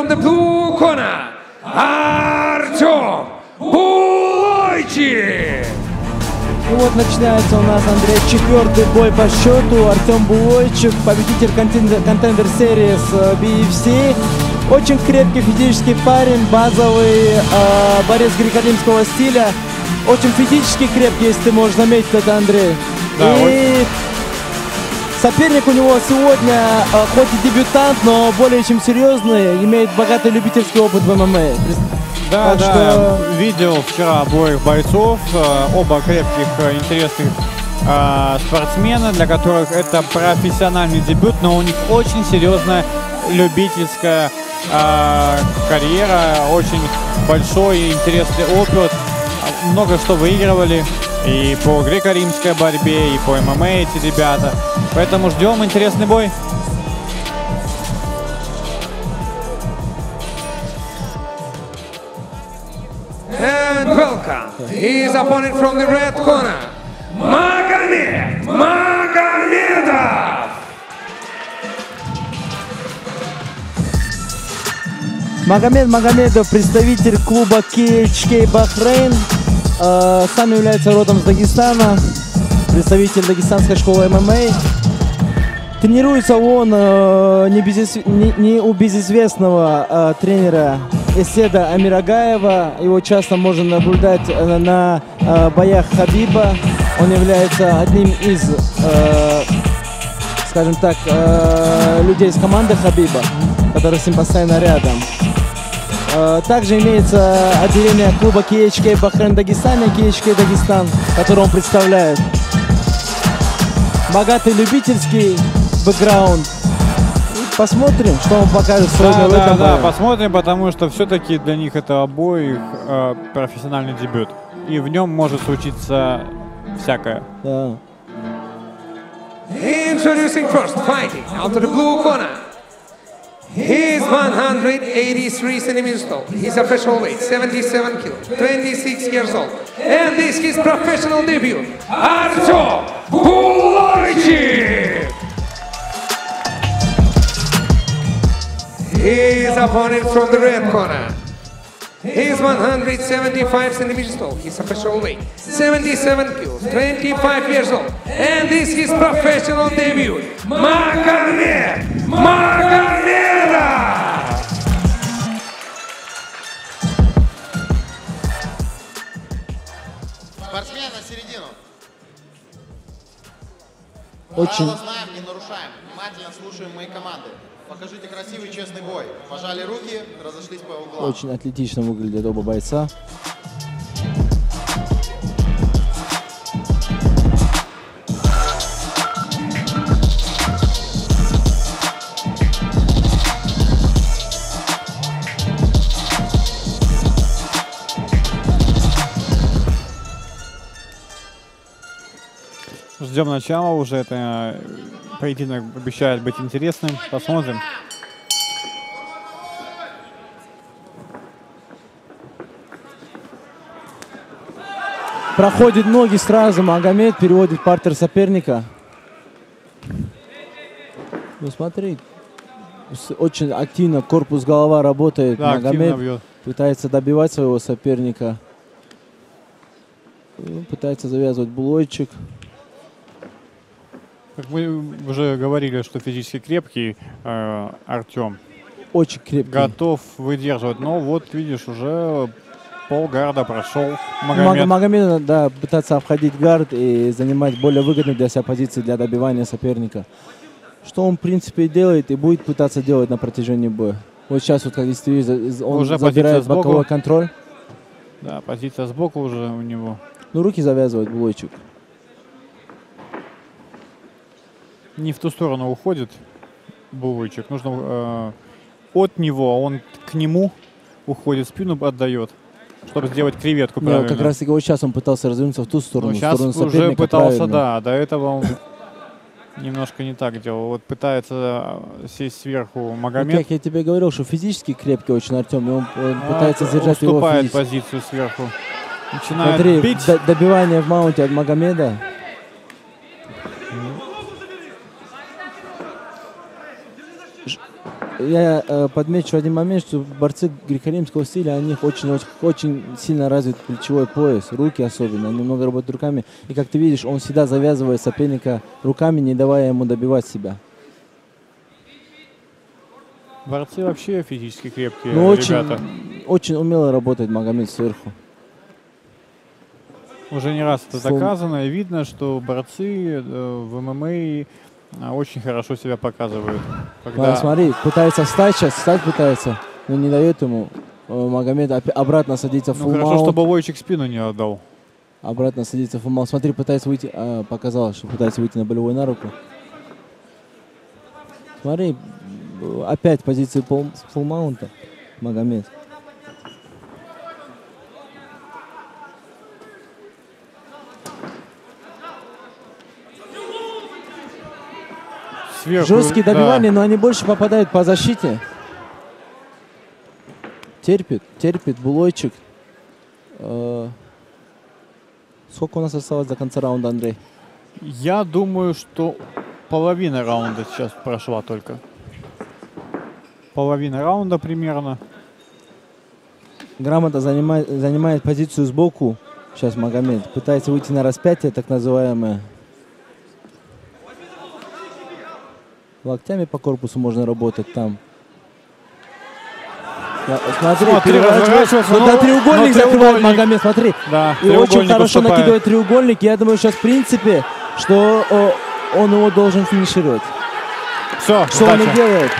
from the blue corner, Артем Булойчик. И вот начинается у нас, Андрей, четвертый бой по счету. Артем Булойчик, победитель контендер, контендер серии с э, BFC. Очень крепкий физический парень, базовый э, борец греко-римского стиля. Очень физически крепкий, если ты можешь заметить это, Андрей. Да, и соперник у него сегодня, э, хоть и дебютант, но более чем серьезный, имеет богатый любительский опыт в ММА. Да, Так да, что- видел вчера обоих бойцов, э, оба крепких, э, интересных спортсмена, для которых это профессиональный дебют, но у них очень серьезная любительская э, карьера, очень большой и интересный опыт, много что выигрывали и по греко-римской борьбе, и по ММА эти ребята. Поэтому ждем интересный бой. And welcome his opponent from the red corner, Magomed Magomedov. Магомед Магомедов, представитель клуба KHK Бахрейн, э, сам является родом с Дагестана, представитель Дагестанской школы ММА. Тренируется он э, не, безис- не- не у безызвестного э, тренера Эседа Амирагаева. Его часто можно наблюдать э, на э, боях Хабиба. Он является одним из, э, скажем так, э, людей из команды Хабиба, который с ним постоянно рядом. Э, Также имеется отделение клуба KHK Бахрейн Дагестане, KHK Дагестан, который он представляет. Богатый любительский бэкграунд. И Посмотрим, что он покажет сегодня Да, в да, этом да, бою. посмотрим, потому что все-таки для них это обоих э, профессиональный дебют. И в нем может случиться всякое. Да. Introducing first, fighting out of the blue corner. He is 183 centimeters tall. His official weight 77 kilos. 26 years old, and this is his professional debut. Artem Bularichi. His opponent from the red corner. He is 175 centimeters tall. His official weight 77 kilos. 25 years old, and this is his professional debut. Maka Очень, Правила знаем, не нарушаем. Внимательно слушаем мои команды. Покажите красивый честный бой. Пожали руки, разошлись по углам. очень атлетично выглядят оба бойца. Ждем начала уже. Это э, поединок обещает быть интересным. Посмотрим. Проходит ноги сразу, Магомед переводит партер соперника. Ну смотри, очень активно корпус голова работает. Да, Магомед пытается добивать своего соперника. И Пытается завязывать булойчик. Как мы уже говорили, что физически крепкий э, Артем Очень крепкий. готов выдерживать. Но вот видишь, уже полгарда прошел Маг- Магомед. Магомед, да, пытаться обходить гард и занимать более выгодную для себя позицию для добивания соперника. Что он, в принципе, делает и будет пытаться делать на протяжении боя. Вот сейчас, вот, как если он Уже забирает боковой контроль. Да, позиция сбоку уже у него. Ну, руки завязывает Булойчик. Не в ту сторону уходит Булычек. Нужно э, от него, а он к нему уходит, спину отдает, чтобы сделать креветку правильно. как раз таки вот сейчас он пытался развернуться в ту сторону, Ну, в сейчас сторону уже пытался, правильно. да. До этого он немножко не так делал. Вот пытается э, сесть сверху Ну, Магомед. как я тебе говорил, что физически крепкий очень Артем, и он, он а, пытается сдержать его уступает физически. позицию сверху. Начинает Смотри, бить. добивание в маунте от Магомеда. Я э, подмечу один момент, что борцы греко-римского стиля, у них очень, очень, очень сильно развит плечевой пояс, руки особенно, они много работают руками. И как ты видишь, он всегда завязывает соперника руками, не давая ему добивать себя. Борцы вообще физически крепкие очень, ребята. очень умело работает Магомед сверху. Уже не раз это Фу. доказано, и видно, что борцы э, в ММА очень хорошо себя показывают. Когда... А, смотри, пытается встать сейчас, встать пытается, но не дает ему. Э, Магомед обратно садится в Ну, full хорошо, mount. что Бобойчик спину не отдал. Обратно садится в mount. Смотри, пытается выйти, а, показалось, что пытается выйти на болевой на руку. Смотри, опять позиции пол- full маунта Магомед. Сверху, Жесткие да. добивания, но они больше попадают по защите. Терпит, терпит, булойчик. Э, Сколько у нас осталось до конца раунда, Андрей? Я думаю, что половина раунда сейчас прошла только. Половина раунда примерно. Грамотно занимает, занимает позицию сбоку. Сейчас Магомед пытается выйти на распятие, так называемое. Локтями по корпусу можно работать там. Да, Смотри, Смотри, переворачивает. разворачивается, Вот на треугольник но закрывает. Магомед, смотри. Да, И очень хорошо уступает. накидывает треугольник. Я думаю, сейчас в принципе, что о, он его должен финишировать. Все, Что он и делает.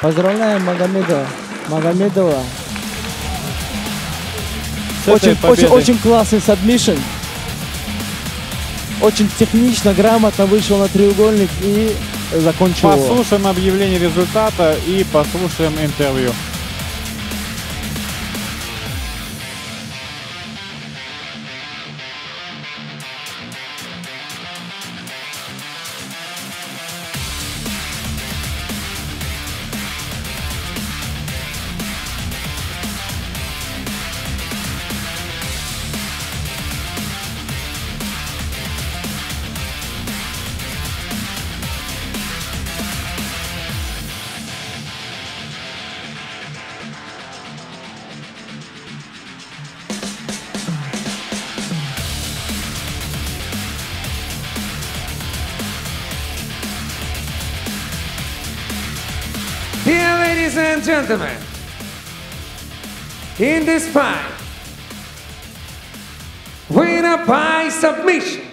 Поздравляем. Магомедова. Этой Очень, очень, очень классный submission. Очень технично, грамотно вышел на треугольник и закончил. Послушаем объявление результата и послушаем интервью. And gentlemen, in this fight, winner by submission,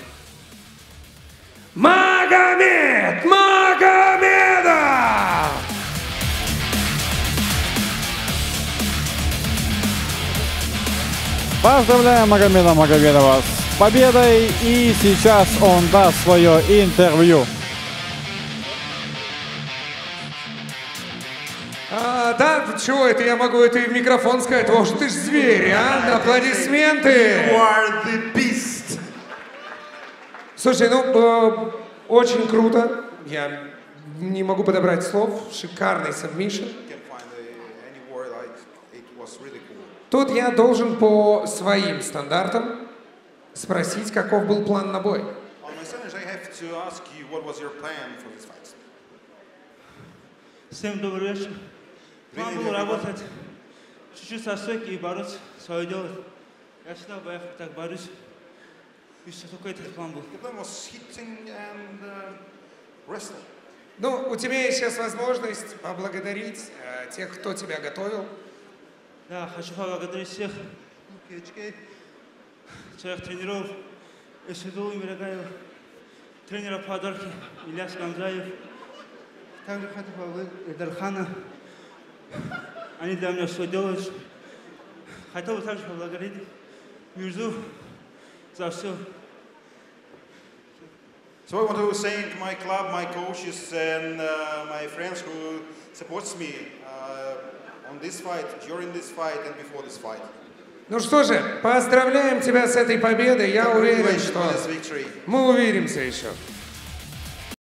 Magomed Magomedov! Поздравляем Магомеда Магомедова с победой. И сейчас он даст свое интервью. Чего это я могу это и в микрофон сказать? Ох, ты ж зверь, а? Аплодисменты! are the beast. Слушай, ну, э, очень круто. Я не могу подобрать слов. Шикарный submission. Тут я должен по своим стандартам спросить, каков был план на бой. You. Всем добрый вечер. План был работать чуть-чуть со стойки и бороться, свое делать. Я всегда в боях так борюсь. И все, только этот план был. Uh. Ну, у тебя есть сейчас возможность поблагодарить э, тех, кто тебя готовил. Да, хочу поблагодарить всех своих тренеров, Эсидула Мирагаева, тренера по ударке Ильяс Гамзаев. Также хочу поблагодарить Эдерхана. Они для меня все делают. Хотел бы также поблагодарить Мирзу за все. So I want to thank my club, my coaches, and uh, my friends who supports me uh, on this fight, during this fight, and before this fight. Ну что же, поздравляем тебя с этой победой. Я уверен, что мы увидимся еще.